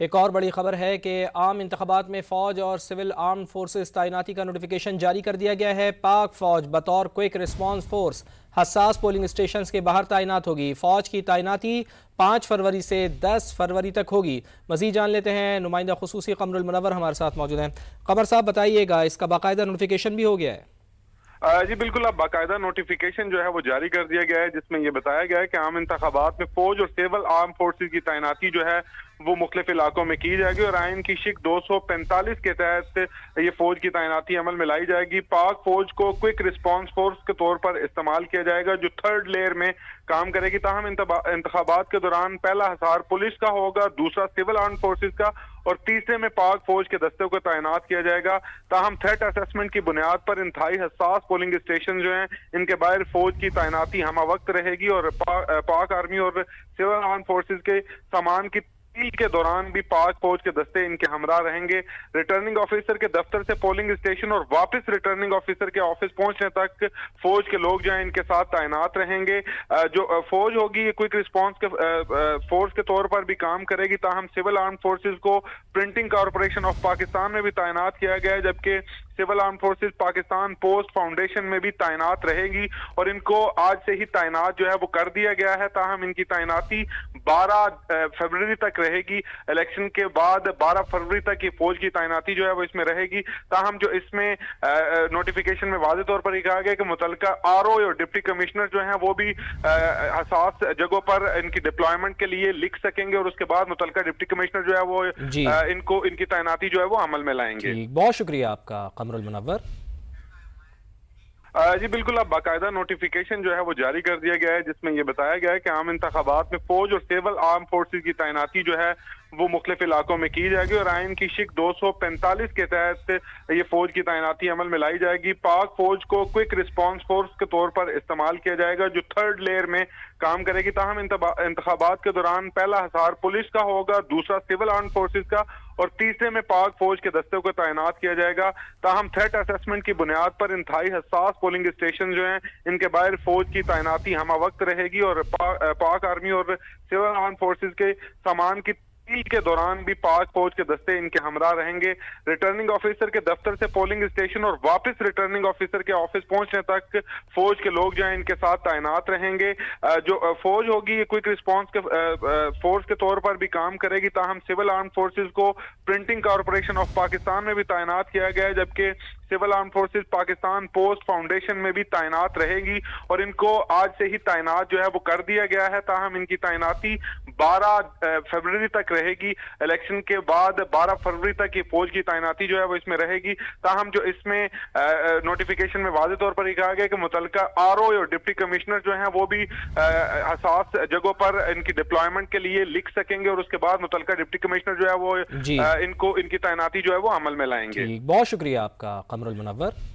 एक और बड़ी खबर है कि आम इंतबात में फ़ौज और सिविल आर्म फोर्सेस तैनाती का नोटिफिकेशन जारी कर दिया गया है। पाक फ़ौज बतौर क्विक रिस्पांस फोर्स हसास पोलिंग स्टेशन के बाहर तैनात होगी। फ़ौज की तैनाती पाँच फरवरी से दस फरवरी तक होगी। मजीद जान लेते हैं, नुमाइंदा खसूसी कमरुल मुनवर हमारे साथ मौजूद हैं। कमर साहब, बताइएगा, इसका बाकायदा नोटिफिकेशन भी हो गया है। जी, बिल्कुल, अब बाकायदा नोटिफिकेशन जो है वो जारी कर दिया गया है, जिसमें ये बताया गया है कि आम इंतबात में फौज और सिविल आर्म फोर्सेज की तैनाती जो है, वो मुख्तलिफ़ इलाकों में की जाएगी और आयन की शिक 245 के तहत ये फौज की तैनाती अमल में लाई जाएगी। पाक फौज को क्विक रिस्पांस फोर्स के तौर पर इस्तेमाल किया जाएगा, जो थर्ड लेयर में काम करेगी। ताहम इंतबात के दौरान पहला हसार पुलिस का होगा, दूसरा सिविल आर्म फोर्सेज का और तीसरे में पाक फौज के दस्ते को तैनात किया जाएगा। ताहम थ्रेट असेसमेंट की बुनियाद पर इंतहाई हसास पोलिंग स्टेशन जो हैं इनके बाहर फौज की तैनाती हम वक्त रहेगी और पा, पाक आर्मी और सिविल आर्म फोर्सेज के सामान की के दौरान भी पाक फौज के दस्ते इनके हमरा रहेंगे। रिटर्निंग ऑफिसर के दफ्तर से पोलिंग स्टेशन और वापस रिटर्निंग ऑफिसर के ऑफ़िस पहुँचने तक फौज के लोग जो है, इनके साथ तैनात रहेंगे। जो फौज होगी, ये क्विक रिस्पांस के फोर्स के तौर पर भी काम करेगी ताहम सिविल आर्म फोर्सेज को प्रिंटिंग कॉरपोरेशन ऑफ़ पाकिस्तान में भी तैनात किया गया है, जबकि civil arm forces Pakistan post foundation में भी तैनात रहेगी और इनको आज से ही तैनात जो है वो कर दिया गया है ताहम इनकी तैनाती 12 फरवरी तक रहेगी। इलेक्शन के बाद 12 फरवरी तक ये फौज की तैनाती जो है वो इसमें रहेगी। ताहम जो इसमें नोटिफिकेशन में वाजे तौर पर कहा गया कि मुतल आर और डिप्टी कमिश्नर जो है वो भी हसास जगहों पर इनकी डिप्लॉयमेंट के लिए लिख सकेंगे और उसके बाद मुतल डिप्टी कमिश्नर जो है वो इनको इनकी तैनाती जो है वो अमल में लाएँगे। बहुत शुक्रिया आपका कमरुल मुनवर जी, बिल्कुल, अब बाकायदा नोटिफिकेशन जो है वो जारी कर दिया गया है, जिसमें ये बताया गया है कि आम इंतबात में फौज और सिविल आर्म फोर्सेज की तैनाती जो है वो मुख्तलिफ़ इलाकों में की जाएगी और आयन की शिक 245 के तहत ये फौज की तैनाती अमल में लाई जाएगी। पाक फौज को क्विक रिस्पांस फोर्स के तौर पर इस्तेमाल किया जाएगा जो थर्ड लेयर में काम करेगी। ताहम इंतबात के दौरान पहला हसार पुलिस का होगा दूसरा सिविल आर्म फोर्सेज का और तीसरे में पाक फौज के दस्ते को तैनात किया जाएगा। ताहम थ्रेट असेसमेंट की बुनियाद पर इंतहाई हसास पोलिंग स्टेशन जो हैं इनके बाहर फौज की तैनाती हम वक्त रहेगी और पा, पाक आर्मी और सिविल आर्म फोर्सेज के सामान की के दौरान भी पाक फौज के दस्ते इनके हमरा रहेंगे। रिटर्निंग ऑफिसर के दफ्तर से पोलिंग स्टेशन और वापस रिटर्निंग ऑफिसर के ऑफ़िस पहुँचने तक फौज के लोग जो हैं, इनके साथ तैनात रहेंगे। जो फौज होगी, ये क्विक रिस्पांस के फोर्स के तौर पर भी काम करेगी ताहम सिविल आर्म फोर्सेज को प्रिंटिंग कॉरपोरेशन ऑफ़ पाकिस्तान में भी तैनात किया गया है, जबकि civil arm forces Pakistan post foundation में भी तैनात रहेगी और इनको आज से ही तैनात जो है वो कर दिया गया है ताहम इनकी तैनाती 12 फरवरी तक रहेगी। इलेक्शन के बाद 12 फरवरी तक ये फौज की तैनाती जो है वो इसमें रहेगी। ताहम जो इसमें नोटिफिकेशन में वाजे तौर पर कहा गया कि मुतल आर ओ और डिप्टी कमिश्नर जो है वो भी हसास जगहों पर इनकी डिप्लॉयमेंट के लिए लिख सकेंगे और उसके बाद मुतल डिप्टी कमिश्नर जो है वो इनको इनकी तैनाती जो है वो अमल में लाएँगे। बहुत शुक्रिया आपका कमरुल मुनवर